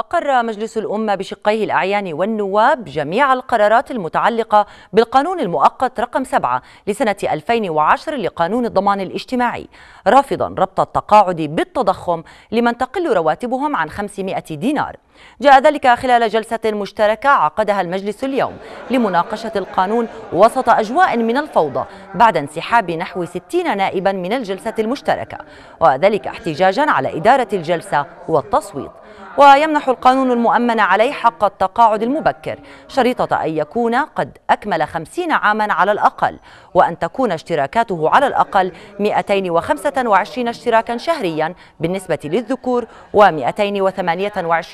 أقر مجلس الأمة بشقيه الأعيان والنواب جميع القرارات المتعلقة بالقانون المؤقت رقم 7 لسنة 2010 لقانون الضمان الاجتماعي رافضا ربط التقاعد بالتضخم لمن تقل رواتبهم عن 500 دينار. جاء ذلك خلال جلسة مشتركة عقدها المجلس اليوم لمناقشة القانون وسط أجواء من الفوضى بعد انسحاب نحو 60 نائبا من الجلسة المشتركة وذلك احتجاجا على إدارة الجلسة والتصويت. ويمنح القانون المؤمن عليه حق التقاعد المبكر شريطة أن يكون قد أكمل خمسين عاما على الأقل وأن تكون اشتراكاته على الأقل 225 اشتراكا شهريا بالنسبة للذكور و228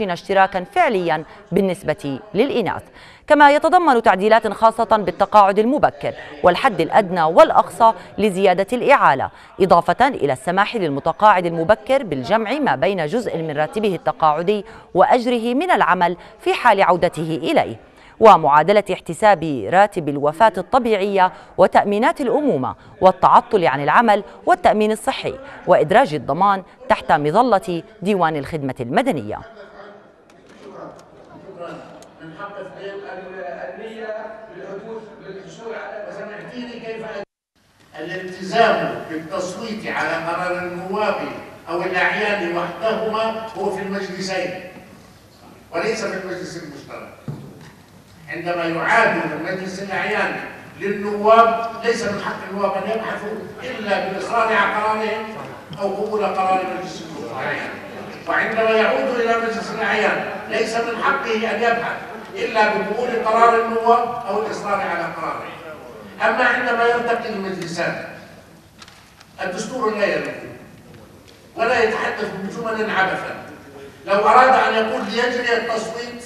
اشتراكا فعليا بالنسبة للإناث. كما يتضمن تعديلات خاصة بالتقاعد المبكر والحد الأدنى والأقصى لزيادة الإعالة إضافة إلى السماح للمتقاعد المبكر بالجمع ما بين جزء من راتبه التقاعدي وأجره من العمل في حال عودته إليه ومعادلة احتساب راتب الوفاة الطبيعية وتأمينات الأمومة والتعطل عن العمل والتأمين الصحي وإدراج الضمان تحت مظلة ديوان الخدمة المدنية. من حق النية بالحدوث بالحصول على وسمعتيني كيف الالتزام بالتصويت على قرار النواب أو الأعيان وحدهما هو في المجلسين وليس في المجلس المشترك. عندما يعاد من مجلس الأعيان للنواب ليس من حق النواب أن يبحثوا إلا باصرار على قرارهم أو قبول قرار مجلس الاعيان وعندما يعود إلى مجلس الأعيان ليس من حقه أن يبحث إلا بقبول قرار النواب أو الإصرار على قراره. أما عندما ينتقل المجلسان الدستور لا يلغي ولا يتحدث بجمل عبثا. لو أراد أن يقول ليجري التصويت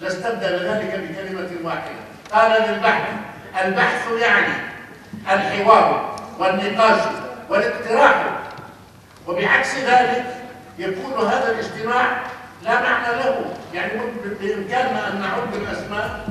لاستبدل ذلك بكلمة واحدة. قال للبحث البحث يعني الحوار والنقاش والاقتراح. وبعكس ذلك يكون هذا الاجتماع لا معنى له. يعني بإمكاننا أن نعد الأسماء